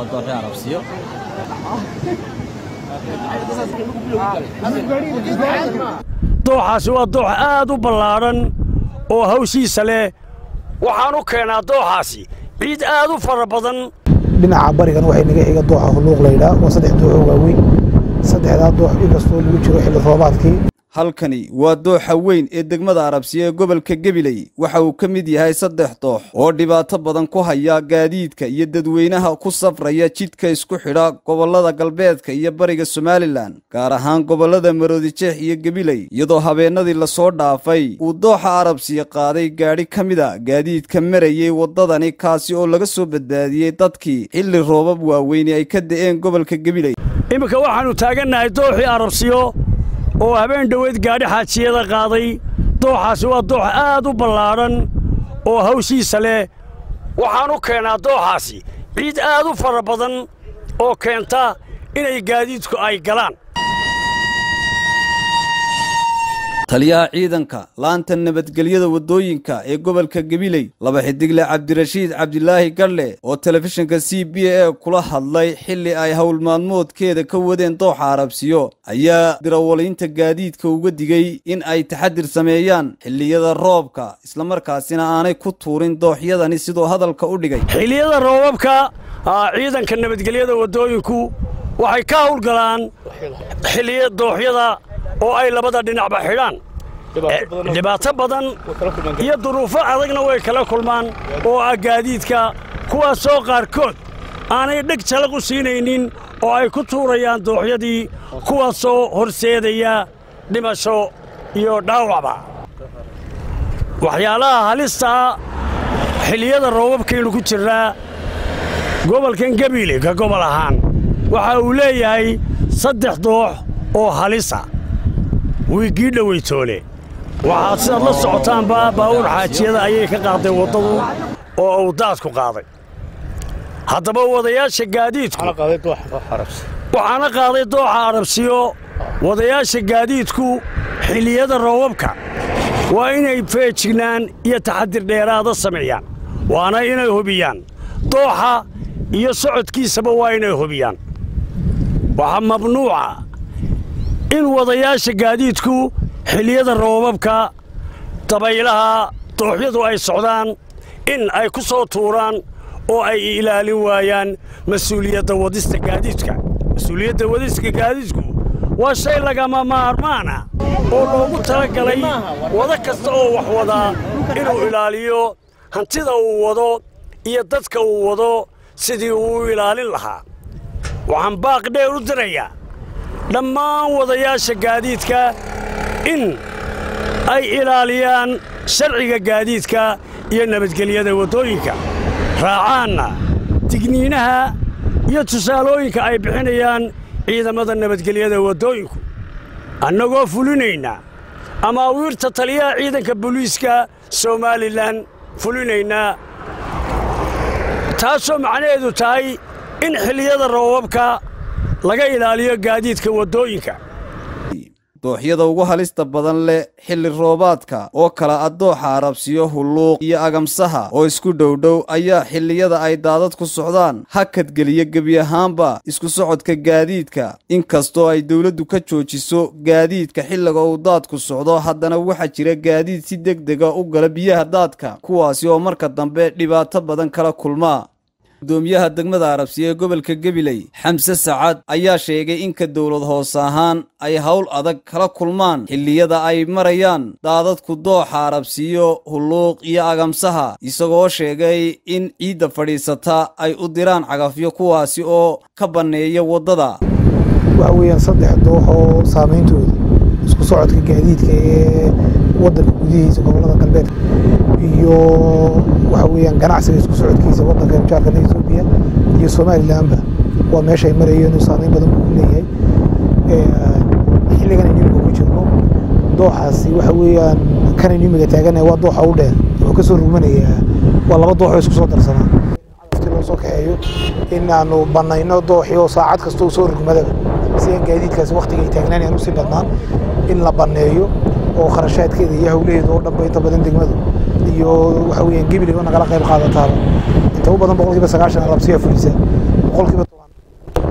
waa dooxii arabsiyo dooxaasi waa doox aad u ballaadhan oo hawshiisa leh. Waxaan u keenaa dooxaasi ciid aad u fara badan. Dhinaca barigan waxay naga xiga dooxa hulluuq laydhaa waa saddex dooxoo waaweyn. Saddexdaa doox inkastoo lagu jiro xilli roobaadkii halkani waa dooxa weyn ee degmada arabsiya ee gobolka gabiley waxa uu ka mid yahay saddex doox oo dhibaato badan ku haya gaadiidka iyo dadweynaha ku safraya jidhka isku xidha gobollada galbeedka iyo bariga somalilan gaar ahaan gobollada maroodijeex iyo gabiley iyadoo habeennadii la soo dhaafay uu dooxa arabsiya qaaday gaadhi ka mida gaadiidka marayay waddadani kaasi oo laga soo badbaadiyey dadkii xilli roobab waaweyni ay ka da'een gobolka gabiley iminka waxaannu taagannahay dooxii arabsiyo oo habeen dhoweyd gaadhi xaajiyada qaaday. Dooxaasi waa doox aad u ballaadhan oo hawshiisa leh. Waxaan u keenaa dooxaasi ciid aad u fara badan oo keenta inay gaadiidku ay galaan taliyaha ciidanka laanta nabadgelyada waddooyinka ee gobolka gabiley laba xidigle cabdirashiid cabdilaahi gadhle oo telefishinka c b a kula hadlay xilli ay howlmaalmoodkeeda ka wadeen dooxa arabsiyo ayaa dirawaliinta gaadiidka uga digay in ay taxadir sameeyaan xilliyada roobka islamarkaasina aanay ku tuurin dooxyadani sidoo hadalka u dhigay. Xilliyada roobabka ciidanka nabadgelyada waddooyinku waxay ka hawlgalaan xilliya dooxyada oo ay labada dhinacba xidhaan. Dhibaato badan iyo duruufo adagna way kala kulmaan oo ah gaadiidka. Kuwaasoo qaarkood aanay dheg jalaq u siinaynin oo ay ku tuurayaan dooxyadii kuwaasoo horseedaya dhimasho iyo dhaawacba. Waxyaalaha halistaa xilliyada roobabkaynu ku jirnaa gobolkan gabiile ka gobol ahaan waxa uu leeyahay saddex doox oo halisa wiiggii dhowaytoole waxaad sidaad la socotaanba baawur xaajiyada ayay ka qaaday waddadu oo uu daadku qaaday. Haddaba wadayaasha gaadiidku waxaana qaaday dooxa arabsiyo wadayaasha gaadiidku xilliyada roobabka. Waa inay feejignaan iyo taxadir dheeraada sameeyaan waana inay hubiyaan. Dooxa iyo socodkiisaba waa inay hubiyaan. Waxaa mamnuuca in wadayaasha gaadiidku xilliyada roobabka dabaylaha dooxyadu ay socdaan in ay ku soo tuuraan oo ay ilaalin waayaan mas'uuliyadda wadista gaadiidka. Mas'uuliyadda wadista gaadiidku waa shay lagama maarmaana oo loogu talagalay wado kasta oo wax wadaa inuu ilaaliyo hantida uu wado iyo dadka uu wado sidii uu ilaalin lahaa. Waxaan baaq dheer u dirayaa dhammaan wadayaasha gaadiidka in ay ilaaliyaan sharciga gaadiidka iyo nabadgelyada waddooyinka. Raacaanna digniinaha iyo tusaalooyinka ay bixinayaan ciidamada nabadgelyada waddooyinku. Annagoo fulinayna amaawiirta taliyaha ciidanka booliiska somalilan fulinaynaa. Taasoo macnaheedu tahay in xilliyada roobabka laga ilaaliyo gaadiidka waddooyinka. Dooxyada ugu halista badan leh xilli roobaadka oo kala ah arabsiyo hulluuq iyo agamsaha oo isku dhowdhow ayaa xilliyada ay daadad ku socdaan. Hakadgeliya gebi ahaanba isku socodka gaadiidka. Inkastoo ay dowladdu ka joojiso gaadiidka xilliga uu daadku socdo haddana waxaa jira gaadiid si deg dega u gala biyaha daadka kuwaasi oo marka dambe dhibaato badan kala kulmaa gudoomiyaha degmada arabsiya ee gobolka gabiley xamse sacad ayaa sheegay inka dowlad hoose ahaan ay howl adag kala kulmaan xilliyada ay marayaan daadadku dooxa arabsiyo hulluuq iyo agamsaha isagoo sheegay in ciidda fadhiisata ay u diraan cagafyo kuwaasi oo ka banneeya waddada. Waxa weeyaan saddex doox oo saameyntooda isku socodka gaadiidka ee waddanka gudihiisa gobollada galbeedka iyo waxa weeyaan ganacsiga isku socodkiisa waddanka jaarkana etoobiya iyo somalilanba waa meeshay marayeen oo saameyn badan ku leeyahay. Xilligan aynu imiga ku jirno dooxaasi waxa weeyaan kan aynu imiga taaganahay waa dooxa u dheer wuxuu ka soo rugmanayaa waa laba doox oo isku soo darsanaa. Soo kaxeeyo in aanu bannayno dooxii oo saacad kasta uu soo rugmadaba si aan gaadiidkaasi waqtiga ay taagnaan aan u sii badnaan in la banneeyo oo kharashaadkeeda iyo hawlaheeda oo dhanba inta badan degmadu iyo waxa weeyaan gebiliga nagala qayb qaadataaba. Inta u badan boqolkiiba sagaashan alabsiya fulisa boqolkiiba toban.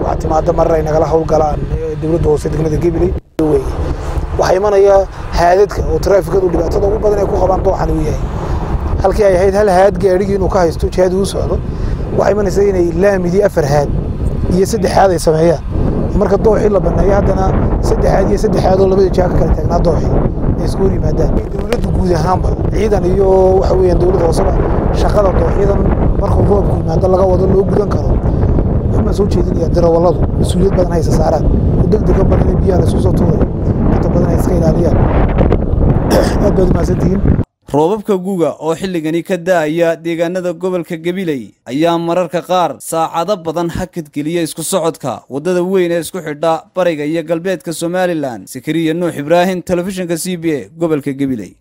Waxaa timaada marar ay nagala howlgalaan dowladda hoose degmada gabiley wey waxaa imanaya haadadka oo taraafikadu dhibaatada ugu badan ay ku qabaan dooxan uu yahay. Halkii ay ahayd hal haad gaadhigii inuu ka haysto jihadii u socdo waxaa imanaysa inay laamidii afar haad iyo saddex haad ay sameeyaan. Marka dooxii la baneeyo haddana saddex haad iyo saddex haad oo labada jiha ka kala taagnaa dooxii ay isku hor yimaadaan dowladdu guud ahaanba ciidan iyo waxa weeyaan dowladda hooseba shaqada dooxyadan markuu roobku yimaado laga wado loo gudan karo. Waxaan soo jeedinaya darawalladu mas'uuliyad badan haysa saaraan oo degdega badan ee biyaha lasuu soo tuurayo inta badan ay iska ilaaliyaan. Aad baad umahadsantihiin roobabka guga oo xilligani ka da'aya deegaanada gobolka gabiley ayaa mararka qaar saacado badan hakadgeliya isku socodka. Waddada weyn ee isku xidha bariga iyo galbeedka somalilan sakariya nuux ibraahim telefishinka c b a gobolka gabiley